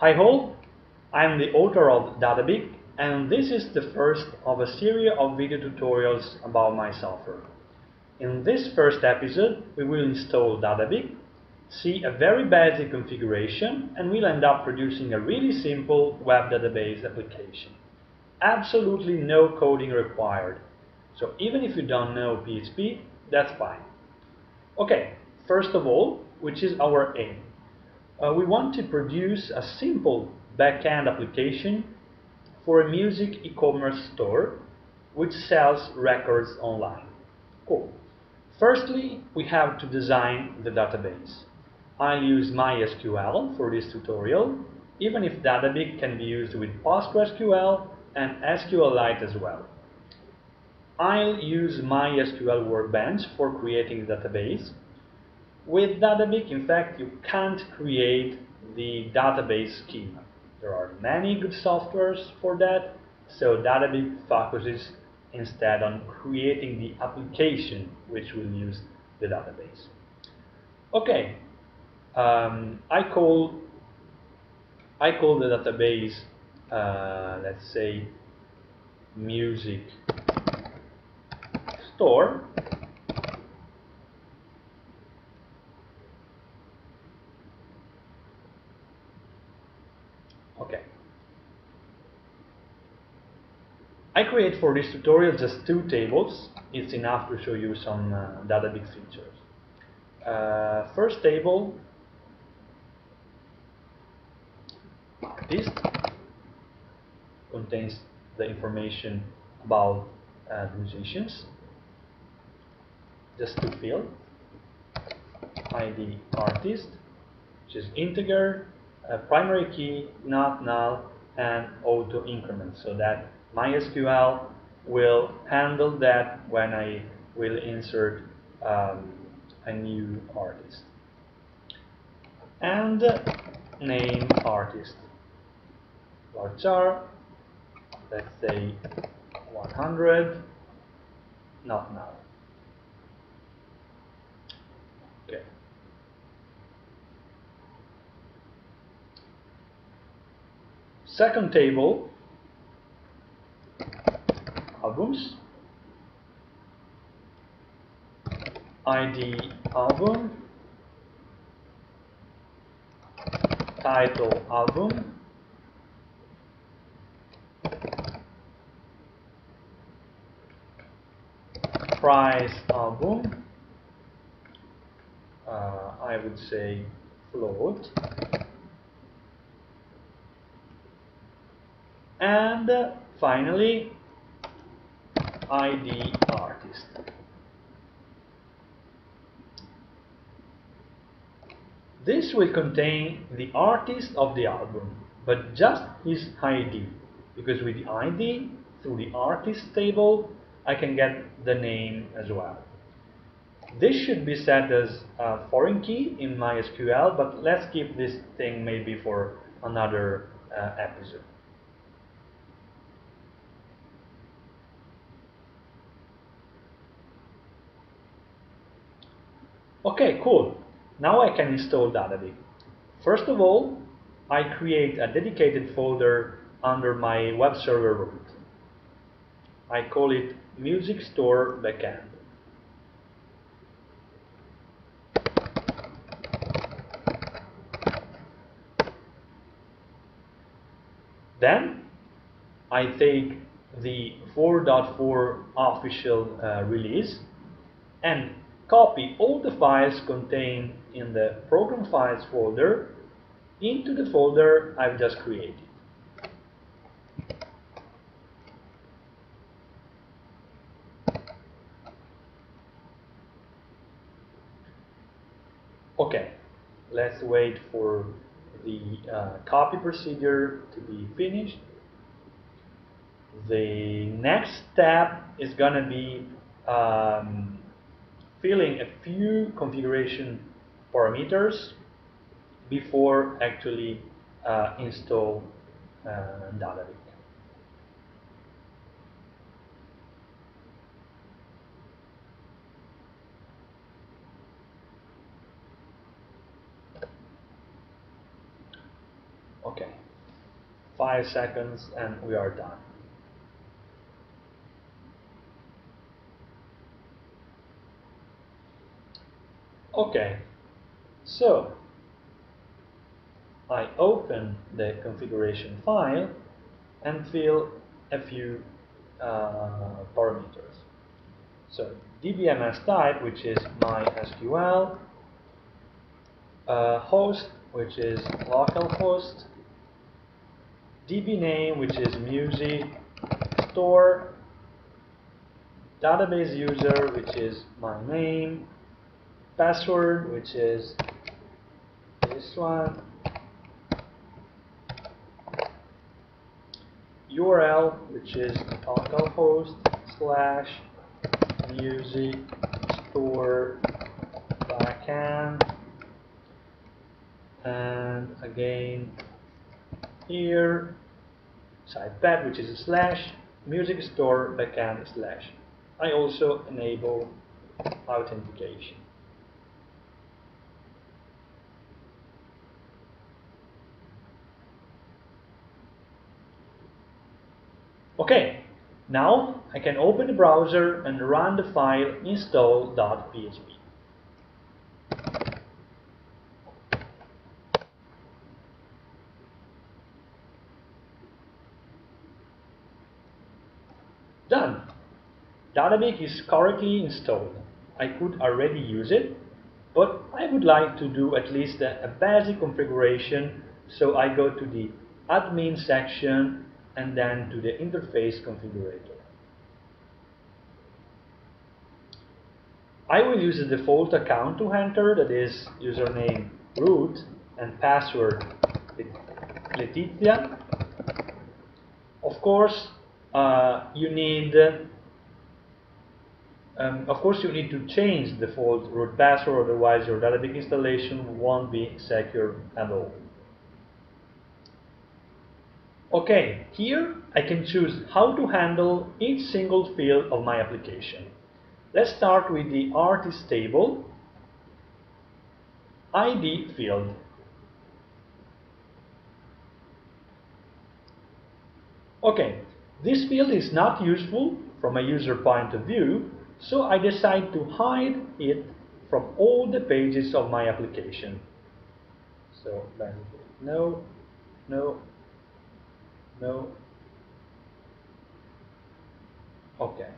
Hi all, I'm the author of DaDaBIK and this is the first of a series of video tutorials about my software. In this first episode we will install DaDaBIK, see a very basic configuration and we'll end up producing a really simple web database application. Absolutely no coding required, so even if you don't know PHP, that's fine. Okay, first of all, which is our aim? Uh, we want to produce a simple backend application for a music e-commerce store which sells records online. Cool. Firstly, we have to design the database. I'll use MySQL for this tutorial, even if DaDaBIK can be used with PostgreSQL and SQLite as well. I'll use MySQL Workbench for creating the database, with DaDaBIK, in fact, you can't create the database schema. There are many good softwares for that, so DaDaBIK focuses instead on creating the application which will use the database. Okay, um, I call I call the database, uh, let's say, music store I create for this tutorial just two tables. It's enough to show you some uh, DaDaBIK features. Uh, first table, artist, contains the information about uh, musicians. Just two fields. ID artist, which is integer, uh, primary key, not null, and auto increment, so that MySQL will handle that when I will insert um, a new artist. And name artist. Varchar, let's say 100, not now. Okay. Second table albums? ID album. Title album. Price album. Uh, I would say float. And uh, finally ID artist. This will contain the artist of the album, but just his ID, because with the ID, through the artist table, I can get the name as well. This should be set as a foreign key in MySQL, but let's keep this thing maybe for another uh, episode. Okay, cool. Now I can install DaDaBIK. First of all, I create a dedicated folder under my web server root. I call it Music Store Backend. Then I take the 4.4 official uh, release and copy all the files contained in the program files folder into the folder I've just created. Okay, let's wait for the uh, copy procedure to be finished. The next step is going to be um, filling a few configuration parameters before actually uh, install uh, DaDaBIK. Okay, five seconds and we are done. Okay, so I open the configuration file and fill a few uh, parameters. So DBMS type, which is MySQL, uh, host, which is localhost, DB name, which is Musi store, database user, which is my name, password, which is this one, URL, which is localhost slash music store backend and again here site path which is a slash music store backend slash. I also enable authentication Okay, now I can open the browser and run the file install.php. Done. DaDaBIK is correctly installed. I could already use it, but I would like to do at least a, a basic configuration, so I go to the admin section and then to the interface configurator. I will use the default account to enter, that is username root and password Letizia. Of course, uh, you need um, of course you need to change the default root password, otherwise your DaDaBIK installation won't be secure at all. Okay, here I can choose how to handle each single field of my application. Let's start with the artist table ID field. Okay, this field is not useful from a user point of view, so I decide to hide it from all the pages of my application. So, no, no, no. Okay.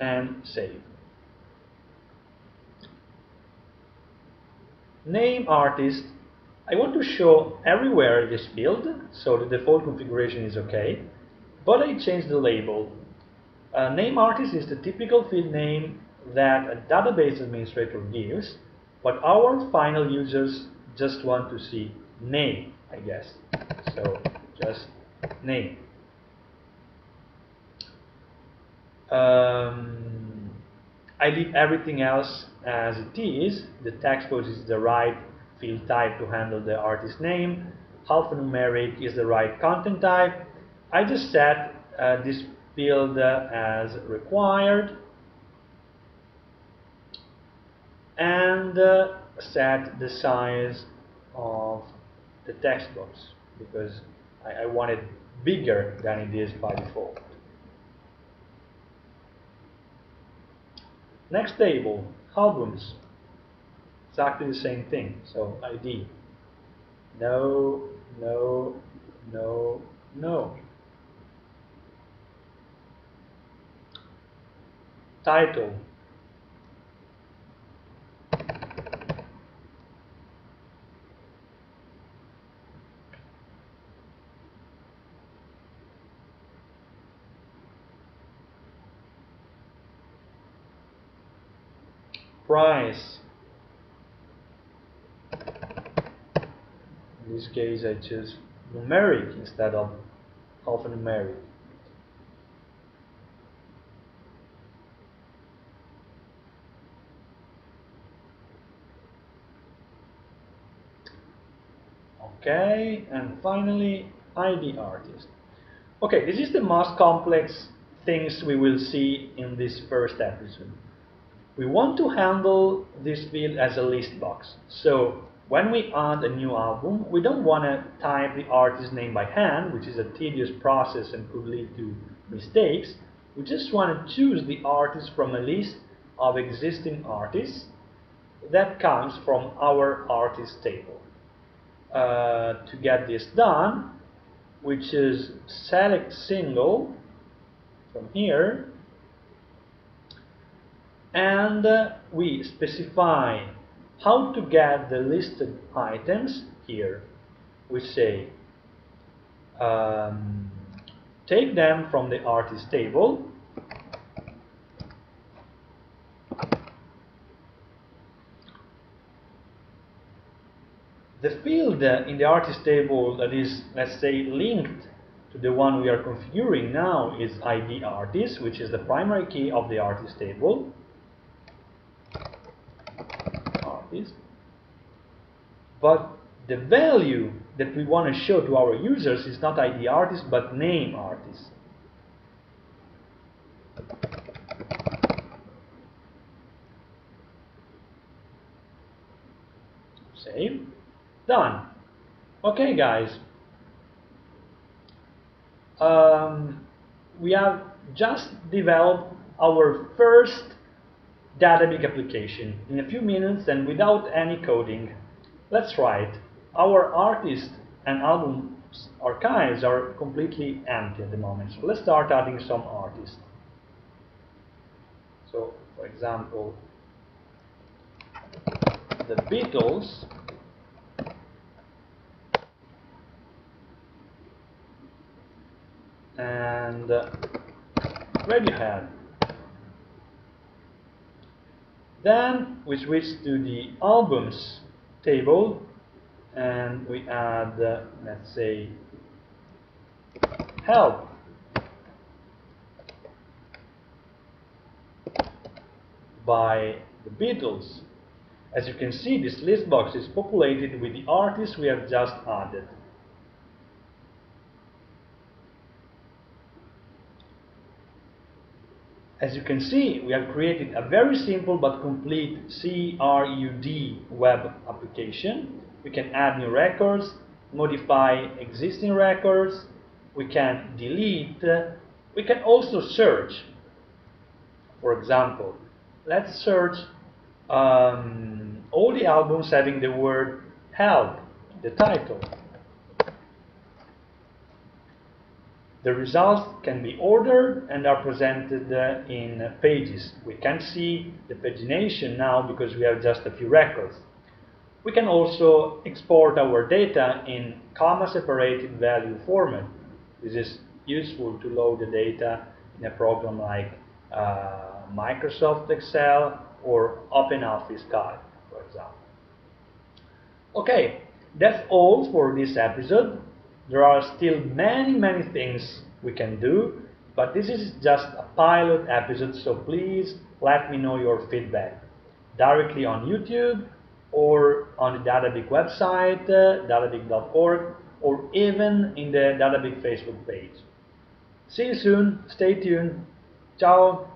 And save. Name artist. I want to show everywhere this field, so the default configuration is okay, but I change the label. Uh, name artist is the typical field name that a database administrator gives, but our final users just want to see name. I guess. So just name. Um, I leave everything else as it is. The text box is the right field type to handle the artist name. Alphanumeric is the right content type. I just set uh, this field uh, as required and uh, set the size of the text box because I, I want it bigger than it is by default. Next table, albums. Exactly the same thing. So ID. No, no, no, no. Title. Price. In this case I choose numeric instead of alphanumeric. Okay, and finally ID artist. Okay, this is the most complex things we will see in this first episode we want to handle this field as a list box. So when we add a new album, we don't want to type the artist's name by hand, which is a tedious process and could lead to mistakes. We just want to choose the artist from a list of existing artists that comes from our artist table. Uh, to get this done, which is select single from here, and uh, we specify how to get the listed items here. We say um, take them from the artist table the field in the artist table that is, let's say, linked to the one we are configuring now is ID artist, which is the primary key of the artist table. Artist. But the value that we want to show to our users is not ID artist, but name artist. Save. Done. Okay, guys. Um, we have just developed our first DaDaBIK application in a few minutes and without any coding. Let's try it. Our artist and albums archives are completely empty at the moment. So let's start adding some artists. So, for example, the Beatles and uh, Radiohead. Then we switch to the albums table and we add, uh, let's say, help. by the Beatles. As you can see, this list box is populated with the artists we have just added. As you can see, we have created a very simple but complete CRUD web application. We can add new records, modify existing records, we can delete, we can also search. For example, let's search um, all the albums having the word help, the title. The results can be ordered and are presented uh, in pages. We can see the pagination now because we have just a few records. We can also export our data in comma-separated value format. This is useful to load the data in a program like uh, Microsoft Excel or OpenOffice Calc, for example. Okay, that's all for this episode. There are still many, many things we can do, but this is just a pilot episode, so please let me know your feedback directly on YouTube or on the DaDaBIK website, uh, dadabik.org, or even in the DaDaBIK Facebook page. See you soon, stay tuned, ciao!